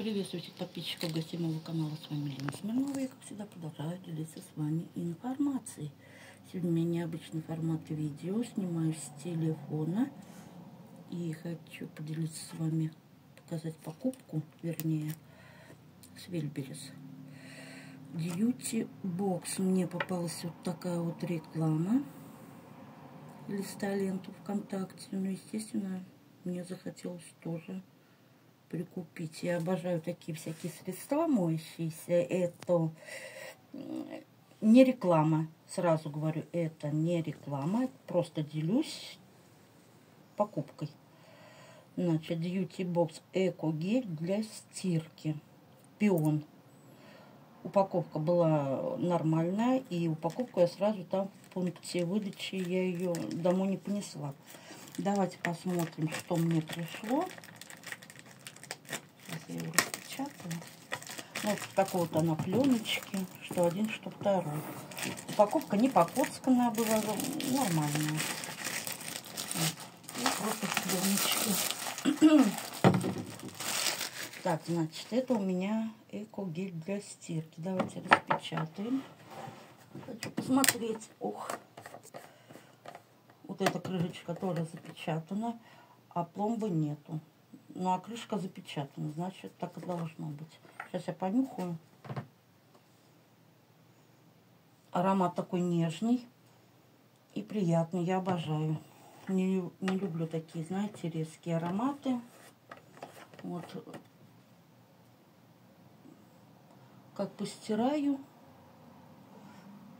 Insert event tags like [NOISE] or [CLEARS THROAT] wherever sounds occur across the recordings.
Приветствую всех подписчиков гостиного канала. С вами Лена Смирнова. Я, как всегда, продолжаю делиться с вами информацией. Сегодня у меня необычный формат видео. Снимаю с телефона. И хочу поделиться с вами, показать покупку, вернее, с Вильберис. Duty Box. Мне попалась вот такая вот реклама. Листа ленту ВКонтакте. Ну, естественно, мне захотелось тоже прикупить. Я обожаю такие всякие средства моющиеся. Это не реклама, сразу говорю, это не реклама, просто делюсь покупкой. Значит, Duty Box Eco Гель для стирки. Пион. Упаковка была нормальная, и упаковку я сразу там в пункте выдачи, я ее домой не понесла. Давайте посмотрим, что мне пришло я его распечатала. Ну, вот такой вот она пленочки, что один, что второй. Упаковка не покоцканная была, нормальная. Вот. И просто пленочки. [CLEARS THROAT] Так, значит, это у меня эко-гель для стирки. Давайте распечатаем. Хочу посмотреть. Ох, вот эта крышечка тоже запечатана, а пломбы нету. Ну, а крышка запечатана, значит, так и должно быть. Сейчас я понюхаю. Аромат такой нежный и приятный. Я обожаю. Не, не люблю такие, знаете, резкие ароматы. Вот. Как постираю,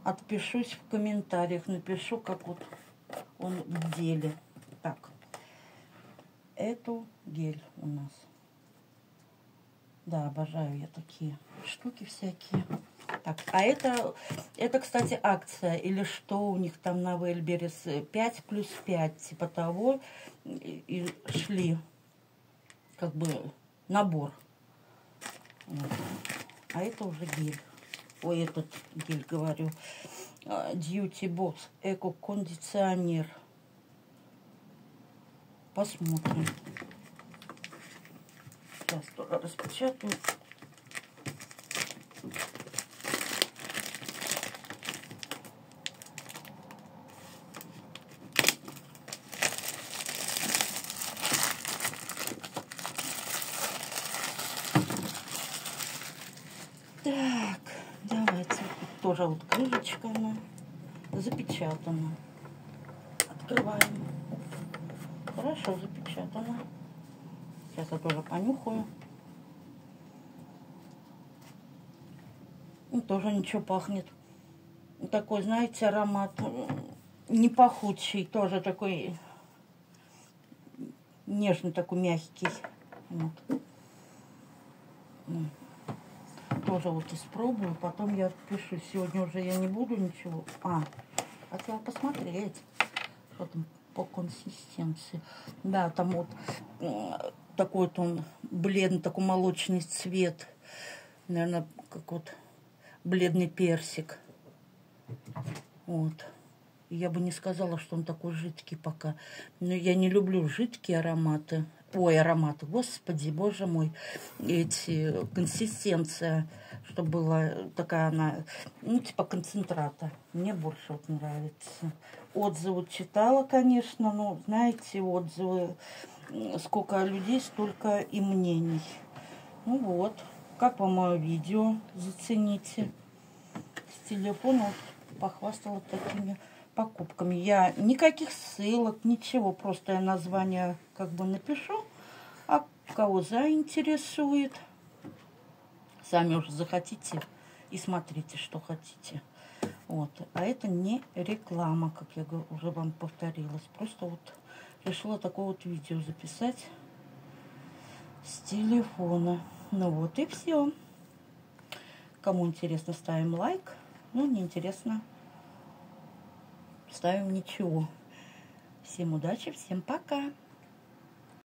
отпишусь в комментариях. Напишу, как вот он в деле. Так эту гель у нас. Да, обожаю я такие штуки всякие. Так, а это, это, кстати, акция или что у них там на Вельберис 5 плюс 5, типа того, и, и шли как бы набор. Вот. А это уже гель. Ой, этот гель, говорю. А, Duty Box Эко Кондиционер. Посмотрим. Сейчас тоже распечатаю. Так, давайте. Тоже вот крышечка она запечатана. Открываем. Хорошо запечатано. Сейчас я тоже понюхаю. Ну, тоже ничего пахнет. Такой, знаете, аромат не пахучий, тоже такой нежный, такой мягкий. Вот. Тоже вот испробую, потом я пишу. Сегодня уже я не буду ничего. А, хотела посмотреть, что там по консистенции. Да, там вот такой вот он бледный, такой молочный цвет. Наверное, как вот бледный персик. Вот. Я бы не сказала, что он такой жидкий пока. Но я не люблю жидкие ароматы. Ой, ароматы, господи, боже мой. Эти, консистенция, чтобы была такая она, ну, типа концентрата. Мне больше вот нравится. Отзывы читала, конечно, но, знаете, отзывы, сколько людей, столько и мнений. Ну вот, как вам мое видео, зацените. С телефона похвастала такими покупками. Я никаких ссылок, ничего, просто я название как бы напишу, а кого заинтересует, сами уже захотите и смотрите, что хотите. Вот. А это не реклама, как я уже вам повторилась. Просто вот решила такое вот видео записать с телефона. Ну вот и все. Кому интересно, ставим лайк. Ну, не интересно, ставим ничего. Всем удачи, всем пока.